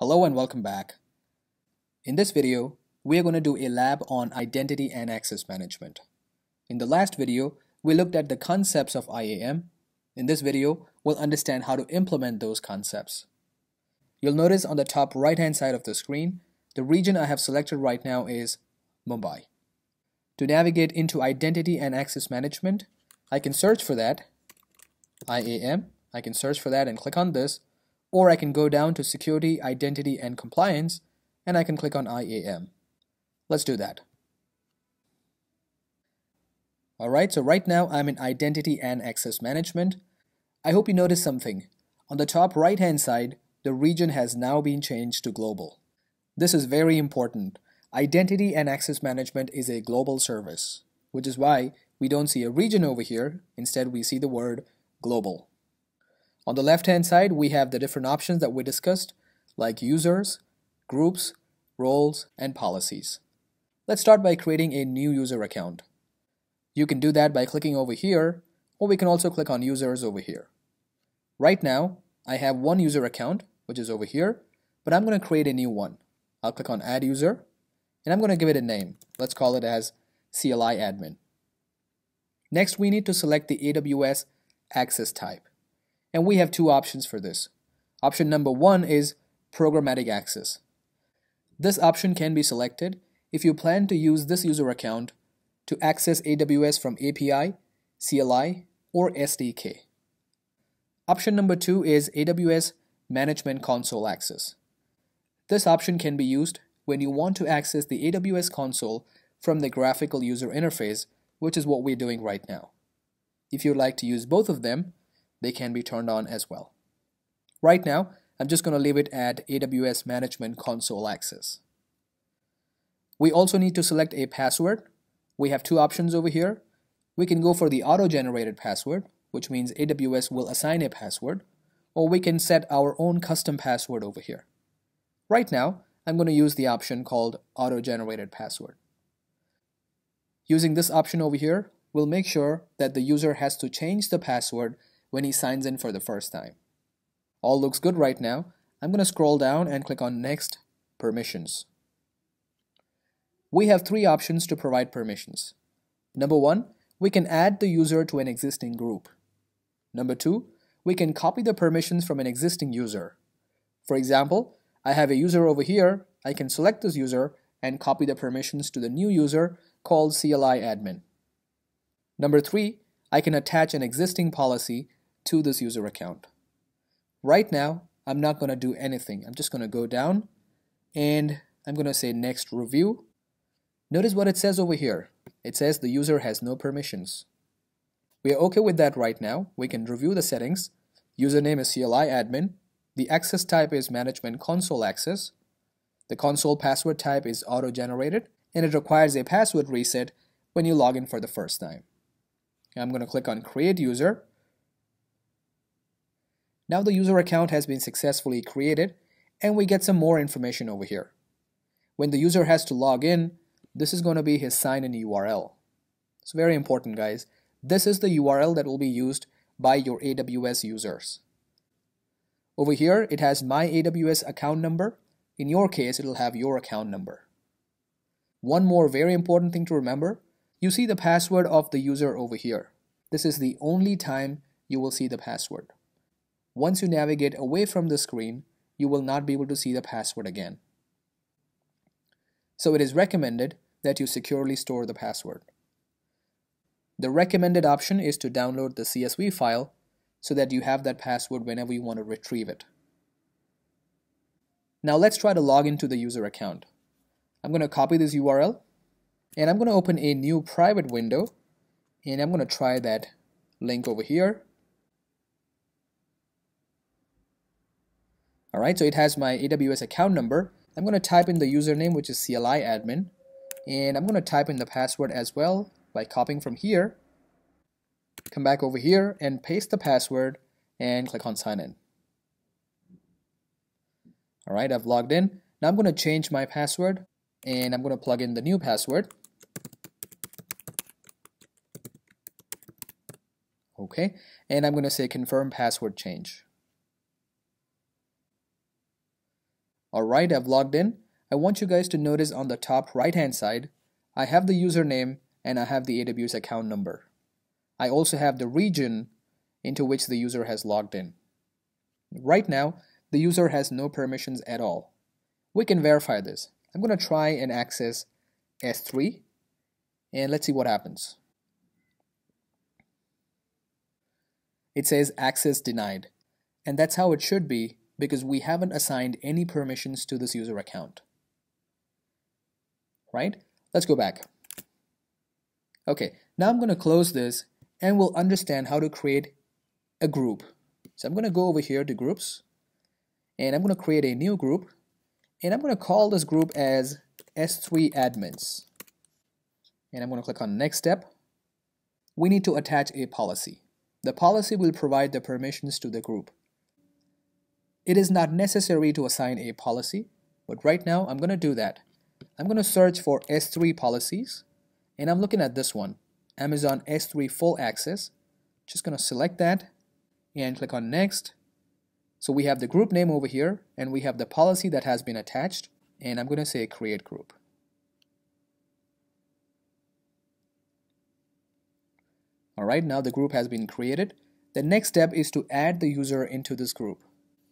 Hello and welcome back. In this video, we are going to do a lab on identity and access management. In the last video, we looked at the concepts of IAM. In this video, we'll understand how to implement those concepts. You'll notice on the top right hand side of the screen, the region I have selected right now is Mumbai. To navigate into identity and access management, I can search for that, IAM, I can search for that and click on this or I can go down to Security, Identity, and Compliance, and I can click on IAM. Let's do that. Alright, so right now I'm in Identity and Access Management. I hope you noticed something. On the top right hand side, the region has now been changed to global. This is very important. Identity and Access Management is a global service, which is why we don't see a region over here. Instead, we see the word global. On the left hand side, we have the different options that we discussed, like users, groups, roles, and policies. Let's start by creating a new user account. You can do that by clicking over here, or we can also click on users over here. Right now, I have one user account, which is over here, but I'm going to create a new one. I'll click on add user, and I'm going to give it a name. Let's call it as CLI admin. Next, we need to select the AWS access type. And we have two options for this. Option number one is programmatic access. This option can be selected if you plan to use this user account to access AWS from API, CLI, or SDK. Option number two is AWS Management Console Access. This option can be used when you want to access the AWS console from the graphical user interface, which is what we're doing right now. If you'd like to use both of them, they can be turned on as well. Right now, I'm just going to leave it at AWS Management Console Access. We also need to select a password. We have two options over here. We can go for the auto-generated password, which means AWS will assign a password, or we can set our own custom password over here. Right now, I'm going to use the option called auto-generated password. Using this option over here, we'll make sure that the user has to change the password when he signs in for the first time. All looks good right now. I'm going to scroll down and click on Next, Permissions. We have three options to provide permissions. Number one, we can add the user to an existing group. Number two, we can copy the permissions from an existing user. For example, I have a user over here, I can select this user and copy the permissions to the new user called CLI admin. Number three, I can attach an existing policy to this user account. Right now, I'm not going to do anything. I'm just going to go down and I'm going to say next review. Notice what it says over here. It says the user has no permissions. We are okay with that right now. We can review the settings. Username is CLI admin. The access type is management console access. The console password type is auto-generated and it requires a password reset when you log in for the first time. I'm going to click on create user now the user account has been successfully created and we get some more information over here. When the user has to log in, this is going to be his sign-in URL. It's very important guys. This is the URL that will be used by your AWS users. Over here, it has my AWS account number. In your case, it'll have your account number. One more very important thing to remember, you see the password of the user over here. This is the only time you will see the password. Once you navigate away from the screen, you will not be able to see the password again. So it is recommended that you securely store the password. The recommended option is to download the CSV file so that you have that password whenever you want to retrieve it. Now let's try to log into the user account. I'm going to copy this URL and I'm going to open a new private window and I'm going to try that link over here All right, so it has my AWS account number. I'm going to type in the username, which is CLI admin, and I'm going to type in the password as well by copying from here. Come back over here and paste the password and click on sign in. All right, I've logged in. Now I'm going to change my password and I'm going to plug in the new password. Okay, and I'm going to say confirm password change. Alright, I've logged in. I want you guys to notice on the top right hand side, I have the username and I have the AWS account number. I also have the region into which the user has logged in. Right now, the user has no permissions at all. We can verify this. I'm going to try and access S3 and let's see what happens. It says access denied and that's how it should be because we haven't assigned any permissions to this user account. Right? Let's go back. Okay, now I'm going to close this and we'll understand how to create a group. So I'm going to go over here to groups and I'm going to create a new group and I'm going to call this group as S3 admins. And I'm going to click on next step. We need to attach a policy. The policy will provide the permissions to the group. It is not necessary to assign a policy, but right now I'm going to do that. I'm going to search for S3 policies and I'm looking at this one, Amazon S3 full access. Just going to select that and click on next. So we have the group name over here and we have the policy that has been attached and I'm going to say create group. Alright, now the group has been created. The next step is to add the user into this group.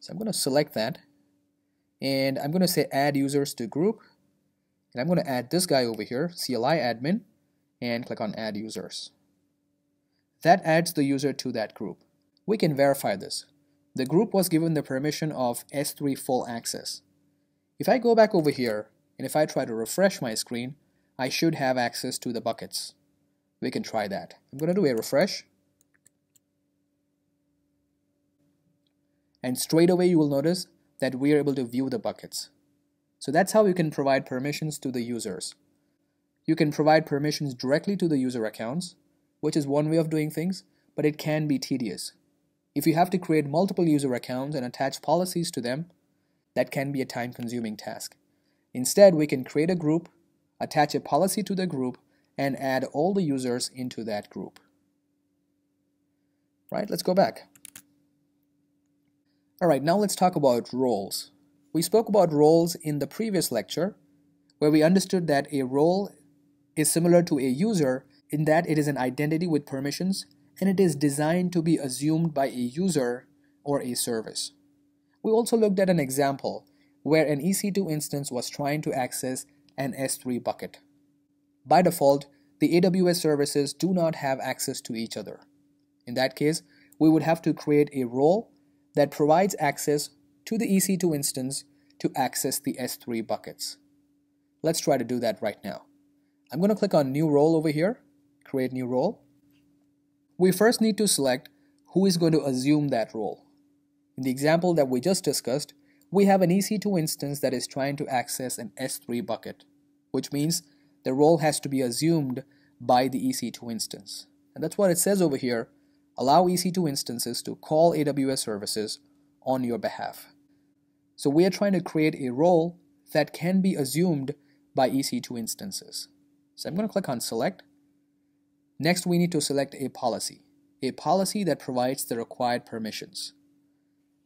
So I'm going to select that and I'm going to say add users to group and I'm going to add this guy over here, CLI admin and click on add users. That adds the user to that group. We can verify this. The group was given the permission of S3 full access. If I go back over here and if I try to refresh my screen, I should have access to the buckets. We can try that. I'm going to do a refresh. And straight away you will notice that we are able to view the buckets. So that's how you can provide permissions to the users. You can provide permissions directly to the user accounts, which is one way of doing things, but it can be tedious. If you have to create multiple user accounts and attach policies to them, that can be a time consuming task. Instead, we can create a group, attach a policy to the group, and add all the users into that group. Right, let's go back. Alright, now let's talk about roles. We spoke about roles in the previous lecture, where we understood that a role is similar to a user in that it is an identity with permissions and it is designed to be assumed by a user or a service. We also looked at an example where an EC2 instance was trying to access an S3 bucket. By default, the AWS services do not have access to each other. In that case, we would have to create a role that provides access to the EC2 instance to access the S3 buckets. Let's try to do that right now. I'm going to click on new role over here, create new role. We first need to select who is going to assume that role. In the example that we just discussed, we have an EC2 instance that is trying to access an S3 bucket, which means the role has to be assumed by the EC2 instance. And that's what it says over here. Allow EC2 instances to call AWS services on your behalf. So we are trying to create a role that can be assumed by EC2 instances. So I'm going to click on select. Next, we need to select a policy, a policy that provides the required permissions.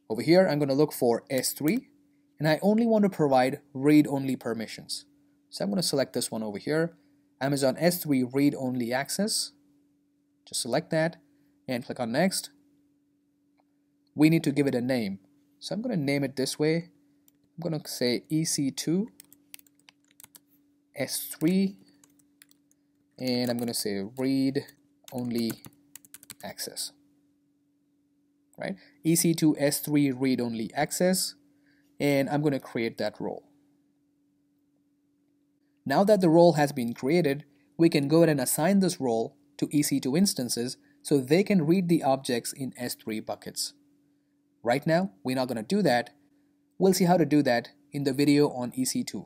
Over here, I'm going to look for S3, and I only want to provide read-only permissions. So I'm going to select this one over here, Amazon S3 read-only access. Just select that and click on next. We need to give it a name. So I'm going to name it this way. I'm going to say EC2 S3 and I'm going to say read only access right EC2 S3 read only access and I'm going to create that role now that the role has been created, we can go ahead and assign this role to EC2 instances so they can read the objects in S3 buckets. Right now, we're not going to do that. We'll see how to do that in the video on EC2.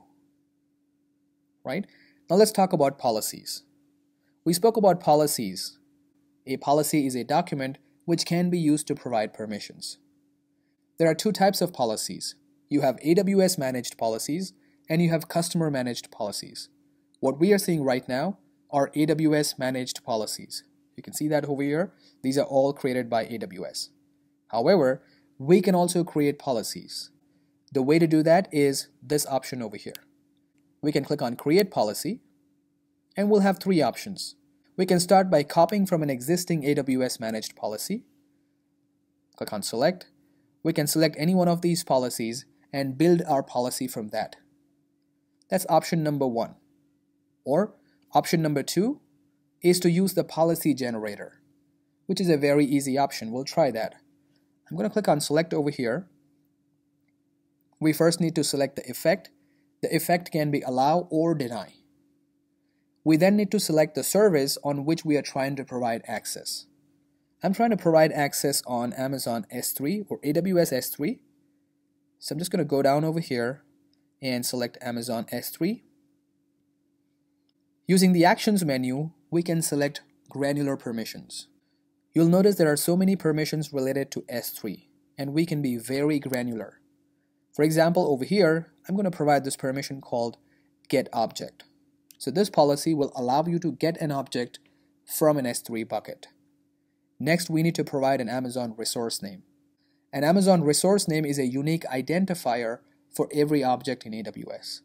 Right? Now let's talk about policies. We spoke about policies. A policy is a document which can be used to provide permissions. There are two types of policies. You have AWS managed policies and you have customer managed policies. What we are seeing right now are AWS managed policies. You can see that over here. These are all created by AWS. However, we can also create policies. The way to do that is this option over here. We can click on create policy and we'll have three options. We can start by copying from an existing AWS managed policy. Click on select. We can select any one of these policies and build our policy from that. That's option number one. Or option number two is to use the policy generator, which is a very easy option. We'll try that. I'm going to click on select over here. We first need to select the effect. The effect can be allow or deny. We then need to select the service on which we are trying to provide access. I'm trying to provide access on Amazon S3 or AWS S3. So I'm just going to go down over here and select Amazon S3. Using the Actions menu, we can select Granular Permissions. You'll notice there are so many permissions related to S3, and we can be very granular. For example, over here, I'm going to provide this permission called Get Object. So this policy will allow you to get an object from an S3 bucket. Next, we need to provide an Amazon resource name. An Amazon resource name is a unique identifier for every object in AWS.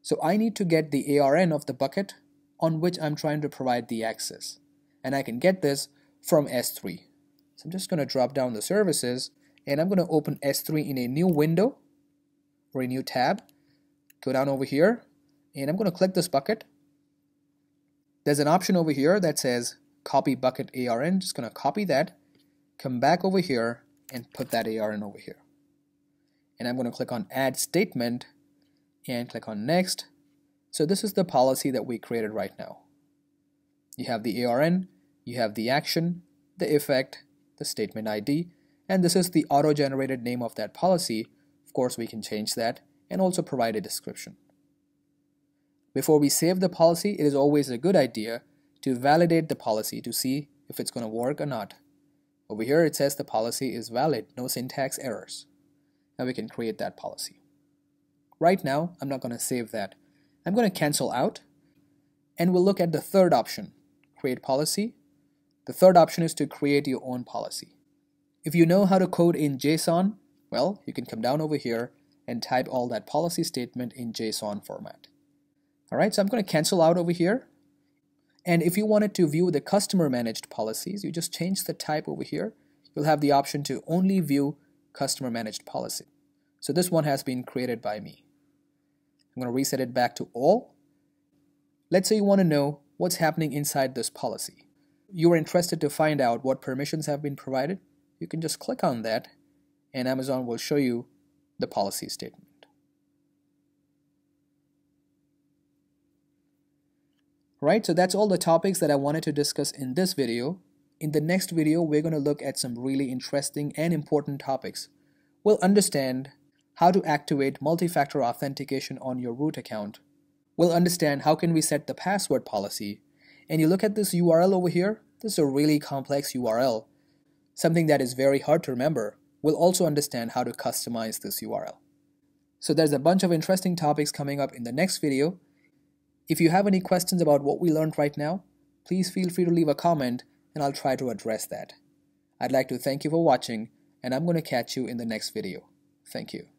So I need to get the ARN of the bucket on which I'm trying to provide the access. And I can get this from S3. So I'm just going to drop down the services and I'm going to open S3 in a new window or a new tab. Go down over here and I'm going to click this bucket. There's an option over here that says copy bucket ARN. Just going to copy that, come back over here and put that ARN over here. And I'm going to click on add statement and click on next. So this is the policy that we created right now. You have the ARN, you have the action, the effect, the statement ID, and this is the auto-generated name of that policy. Of course, we can change that and also provide a description. Before we save the policy, it is always a good idea to validate the policy to see if it's going to work or not. Over here it says the policy is valid, no syntax errors. Now we can create that policy. Right now, I'm not going to save that. I'm going to cancel out and we'll look at the third option, create policy. The third option is to create your own policy. If you know how to code in JSON, well, you can come down over here and type all that policy statement in JSON format. All right, so I'm going to cancel out over here. And if you wanted to view the customer managed policies, you just change the type over here. You'll have the option to only view customer managed policy. So this one has been created by me. I'm going to reset it back to all. Let's say you want to know what's happening inside this policy. You are interested to find out what permissions have been provided. You can just click on that and Amazon will show you the policy statement. Right, so that's all the topics that I wanted to discuss in this video. In the next video, we're going to look at some really interesting and important topics. We'll understand how to activate multi-factor authentication on your root account. We'll understand how can we set the password policy. And you look at this URL over here, this is a really complex URL, something that is very hard to remember. We'll also understand how to customize this URL. So there's a bunch of interesting topics coming up in the next video, if you have any questions about what we learned right now, please feel free to leave a comment and I'll try to address that. I'd like to thank you for watching and I'm going to catch you in the next video. Thank you.